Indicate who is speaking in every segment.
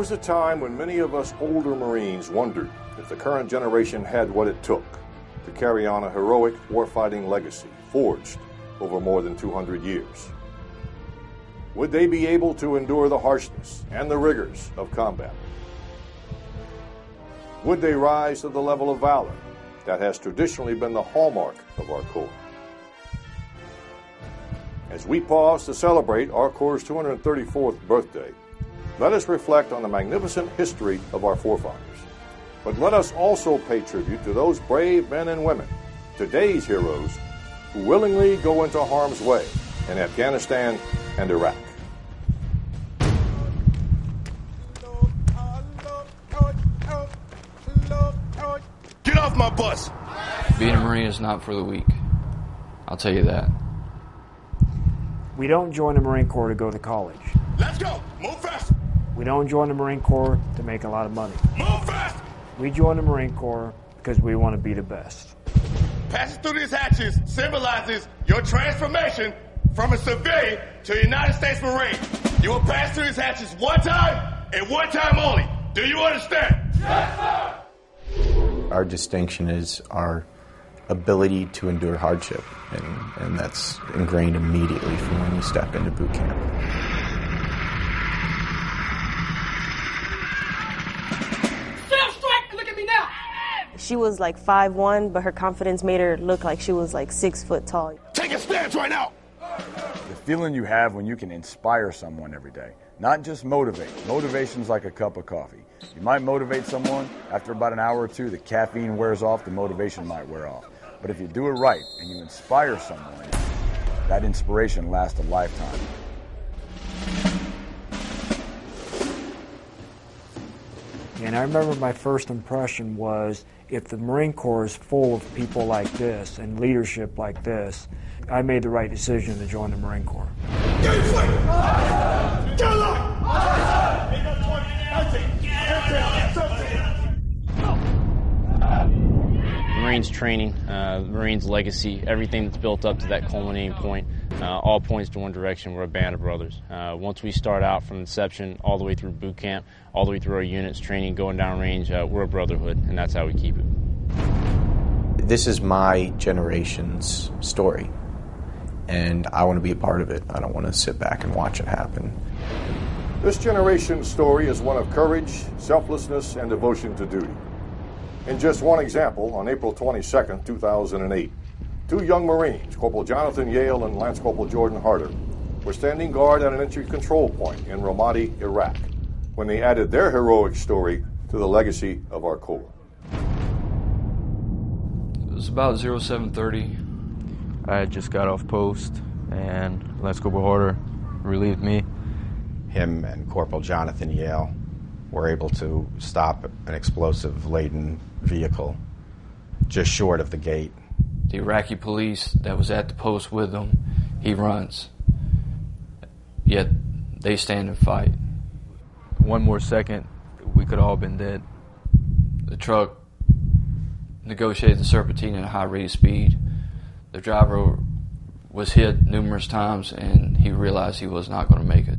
Speaker 1: Was a time when many of us older Marines wondered if the current generation had what it took to carry on a heroic warfighting legacy forged over more than 200 years. Would they be able to endure the harshness and the rigors of combat? Would they rise to the level of valor that has traditionally been the hallmark of our Corps? As we pause to celebrate our Corps' 234th birthday, let us reflect on the magnificent history of our forefathers. But let us also pay tribute to those brave men and women, today's heroes, who willingly go into harm's way in Afghanistan and Iraq.
Speaker 2: Get off my bus!
Speaker 3: Being a Marine is not for the weak. I'll tell you that.
Speaker 4: We don't join the Marine Corps to go to college.
Speaker 2: Let's go! Move fast!
Speaker 4: We don't join the Marine Corps to make a lot of money.
Speaker 2: Move fast!
Speaker 4: We join the Marine Corps because we want to be the best.
Speaker 2: Passing through these hatches symbolizes your transformation from a civilian to a United States Marine. You will pass through these hatches one time and one time only. Do you understand? Yes, sir!
Speaker 5: Our distinction is our ability to endure hardship, and, and that's ingrained immediately from when you step into boot camp.
Speaker 6: She was like five one, but her confidence made her look like she was like six foot tall.
Speaker 2: Take a stance right now!
Speaker 7: The feeling you have when you can inspire someone every day, not just motivate. Motivation's like a cup of coffee. You might motivate someone, after about an hour or two, the caffeine wears off, the motivation might wear off. But if you do it right and you inspire someone, that inspiration lasts a lifetime.
Speaker 4: And I remember my first impression was if the Marine Corps is full of people like this and leadership like this, I made the right decision to join the Marine Corps.
Speaker 8: Marines training, uh, Marines legacy, everything that's built up to that culminating point, uh, all points to one direction. We're a band of brothers. Uh, once we start out from inception, all the way through boot camp, all the way through our units, training, going down range, uh, we're a brotherhood, and that's how we keep it.
Speaker 5: This is my generation's story, and I want to be a part of it. I don't want to sit back and watch it happen.
Speaker 1: This generation's story is one of courage, selflessness, and devotion to duty. In just one example, on April 22, 2008, two young Marines, Corporal Jonathan Yale and Lance Corporal Jordan Haerter, were standing guard at an entry control point in Ramadi, Iraq, when they added their heroic story to the legacy of our Corps.
Speaker 3: It was about 0730.
Speaker 9: I had just got off post, and Lance Corporal Haerter relieved me.
Speaker 5: Him and Corporal Jonathan Yale were able to stop an explosive laden vehicle just short of the gate.
Speaker 3: The Iraqi police that was at the post with him, he runs. Yet they stand and fight.
Speaker 9: One more second, we could all have been dead.
Speaker 3: The truck negotiated the serpentine at a high rate of speed. The driver was hit numerous times and he realized he was not going to make it.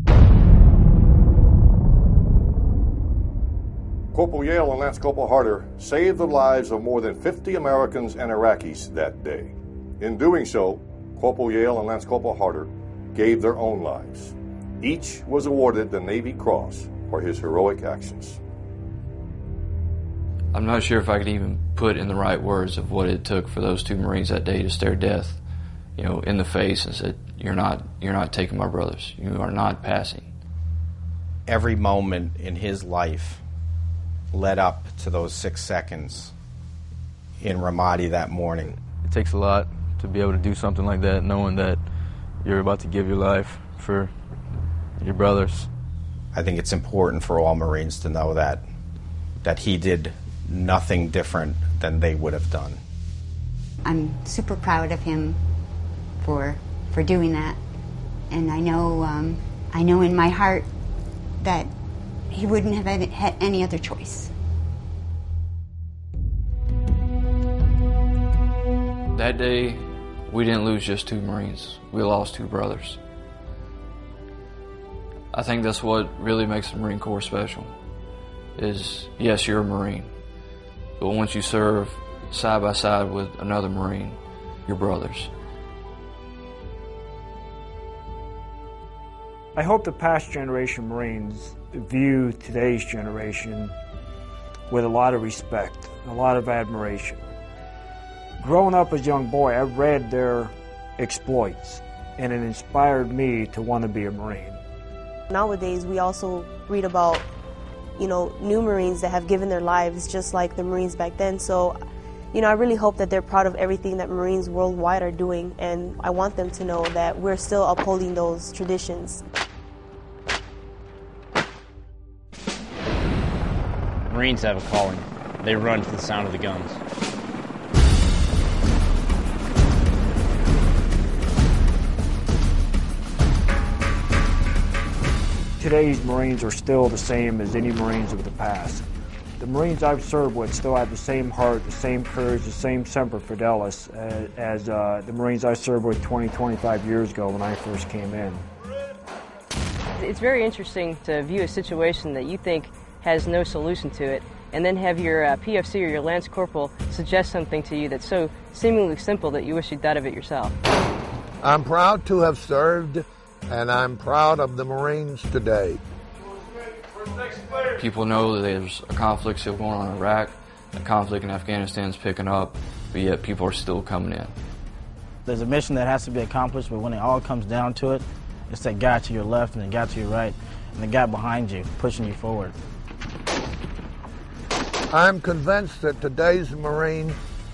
Speaker 1: Corporal Yale and Lance Corporal Haerter saved the lives of more than 50 Americans and Iraqis that day. In doing so, Corporal Yale and Lance Corporal Haerter gave their own lives. Each was awarded the Navy Cross for his heroic actions.
Speaker 3: I'm not sure if I could even put in the right words of what it took for those two Marines that day to stare death, you know, in the face and said, "You're not, you're not taking my brothers. You are not passing."
Speaker 5: Every moment in his life led up to those six seconds in Ramadi that morning.
Speaker 9: It takes a lot to be able to do something like that, knowing that you're about to give your life for your brothers.
Speaker 5: I think it's important for all Marines to know that that he did nothing different than they would have done.
Speaker 10: I'm super proud of him for for doing that, and I know um, I know in my heart that he wouldn't have had any other choice.
Speaker 3: That day, we didn't lose just two Marines. We lost two brothers. I think that's what really makes the Marine Corps special. Is yes, you're a Marine, but once you serve side by side with another Marine, you're brothers.
Speaker 4: I hope the past generation Marines view today's generation with a lot of respect, a lot of admiration. Growing up as a young boy, I read their exploits, and it inspired me to want to be a Marine.
Speaker 6: Nowadays, we also read about, you know, new Marines that have given their lives just like the Marines back then. So, you know, I really hope that they're proud of everything that Marines worldwide are doing, and I want them to know that we're still upholding those traditions.
Speaker 8: Marines have a calling. They run to the sound of the guns.
Speaker 4: Today's Marines are still the same as any Marines of the past. The Marines I've served with still have the same heart, the same courage, the same semper fidelis as, as uh, the Marines I served with 20, 25 years ago when I first came in.
Speaker 11: It's very interesting to view a situation that you think has no solution to it, and then have your uh, PFC or your Lance Corporal suggest something to you that's so seemingly simple that you wish you'd thought of it yourself.
Speaker 12: I'm proud to have served, and I'm proud of the Marines today.
Speaker 3: People know that there's a conflict still going on in Iraq, a conflict in Afghanistan's picking up, but yet people are still coming in.
Speaker 13: There's a mission that has to be accomplished, but when it all comes down to it, it's that guy to your left and the guy to your right, and the guy behind you pushing you forward.
Speaker 12: I'm convinced that today's Marine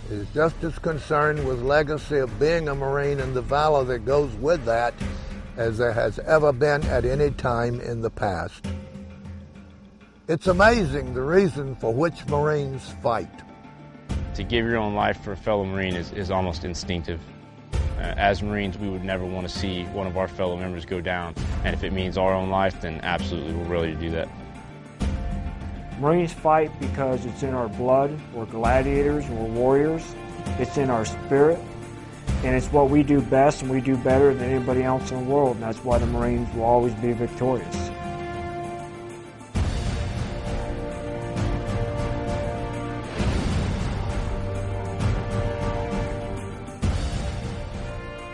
Speaker 12: is just as concerned with legacy of being a Marine and the valor that goes with that as there has ever been at any time in the past. It's amazing the reason for which Marines fight.
Speaker 8: To give your own life for a fellow Marine is, is almost instinctive. Uh, as Marines, we would never want to see one of our fellow members go down. And if it means our own life, then absolutely we're ready to do that.
Speaker 4: Marines fight because it's in our blood. We're gladiators, we're warriors. It's in our spirit. And it's what we do best and we do better than anybody else in the world. And that's why the Marines will always be victorious.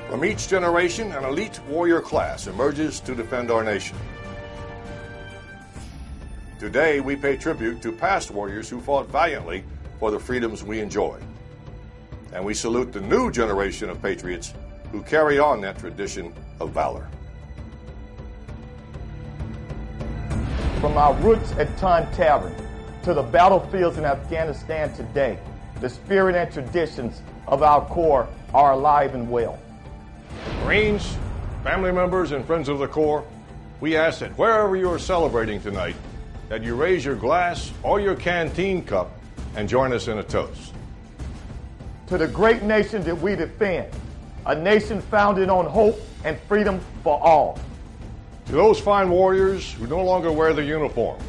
Speaker 1: From each generation, an elite warrior class emerges to defend our nation. Today, we pay tribute to past warriors who fought valiantly for the freedoms we enjoy. And we salute the new generation of patriots who carry on that tradition of valor.
Speaker 14: From our roots at Tun Tavern to the battlefields in Afghanistan today, the spirit and traditions of our Corps are alive and well.
Speaker 1: Marines, family members, and friends of the Corps, we ask that wherever you are celebrating tonight, that you raise your glass or your canteen cup and join us in a toast.
Speaker 14: To the great nation that we defend, a nation founded on hope and freedom for all.
Speaker 1: To those fine warriors who no longer wear the uniform,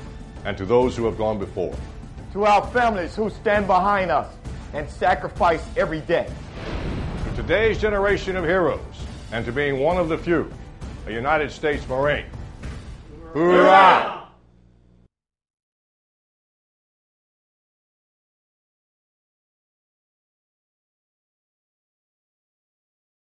Speaker 1: and to those who have gone before.
Speaker 14: To our families who stand behind us and sacrifice every day.
Speaker 1: To today's generation of heroes, and to being one of the few, a United States Marine. Hoorah!